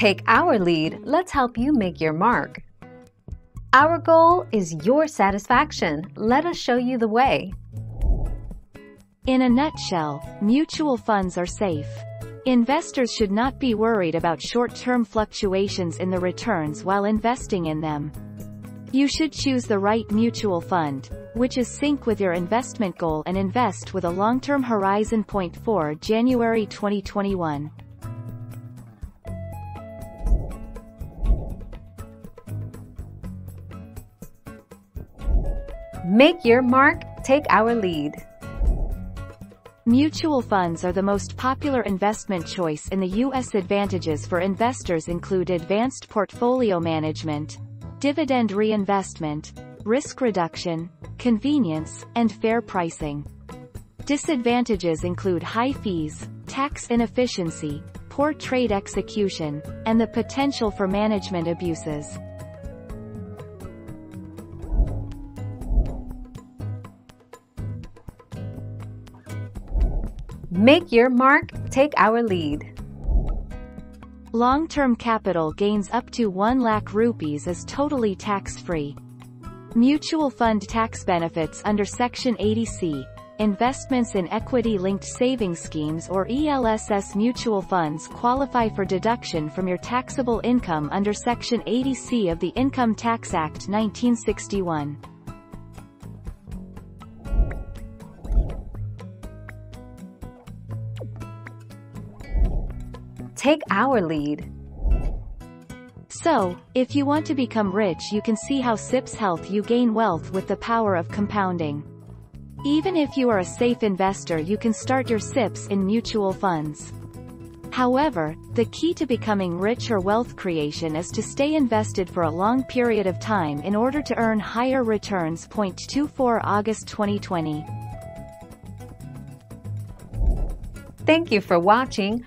Take our lead, let's help you make your mark. Our goal is your satisfaction. Let us show you the way. In a nutshell, mutual funds are safe. Investors should not be worried about short-term fluctuations in the returns while investing in them. You should choose the right mutual fund, which is sync with your investment goal and invest with a long-term horizon. Point 4 January 2021. Make your mark, take our lead. Mutual funds are the most popular investment choice in the U.S. Advantages for investors include advanced portfolio management, dividend reinvestment, risk reduction, convenience, and fair pricing. Disadvantages include high fees, tax inefficiency, poor trade execution, and the potential for management abuses. Make your mark, take our lead. Long-term capital gains up to 1 lakh rupees is totally tax-free. Mutual fund tax benefits under Section 80C, investments in equity-linked savings schemes or ELSS mutual funds qualify for deduction from your taxable income under Section 80C of the Income Tax Act 1961. Take our lead. So, if you want to become rich you can see how SIPS Health you gain wealth with the power of compounding. Even if you are a safe investor you can start your SIPs in mutual funds. However, the key to becoming rich or wealth creation is to stay invested for a long period of time in order to earn higher returns. Point 24 August 2020. Thank you for watching.